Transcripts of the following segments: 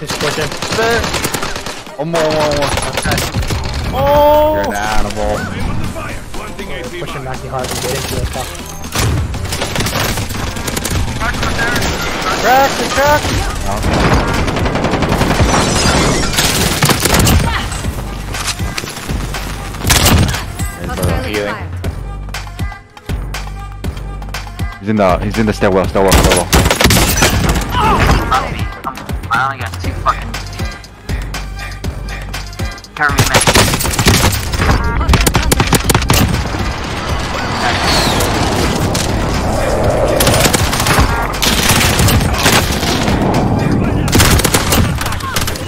He's pushing. One more, one more. Oh! You're an animal. Pushing Mackie hard to get into the fuck. Crack, the crack! Uh, healing. He's in the he's in the stairwell, stairwell, stairwell. Cover me.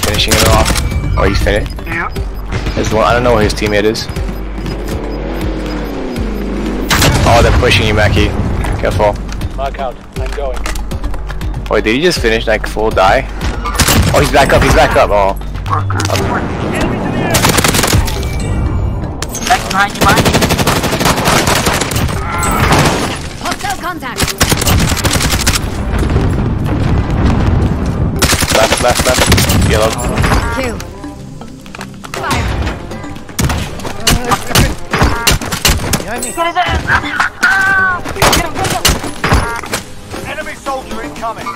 Finishing it off. Oh, he's finished. Yeah. There's one. I don't know where his teammate is. Oh, they're pushing you, Mackie. Careful. Mark out. I'm going. Wait, did he just finish like full die? Oh, he's back up. He's back up. Oh. Back behind you, behind you. Hostile contact. Left, left, left. Yellow. Kill. Fire. Behind me. Get his ass! Get him, get him! Enemy soldier incoming.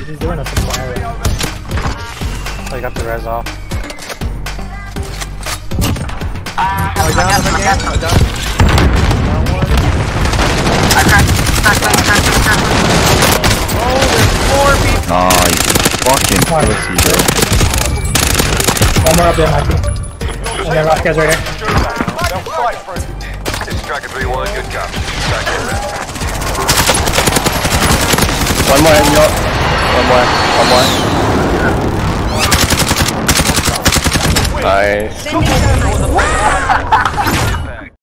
He's he's doing a supply. So oh, he got the res off. Oh, I Oh, got down him, again. Oh, down. Down one. I cracked, cracked, cracked, cracked, cracked. Oh, there's four people. Nice. Fucking pussy, bro. One more up there, Mackie. And then last guy's right here. They'll fight through. This is Tracker 3-1, good copy. Back in there. One more. No. One more. One more. Nice.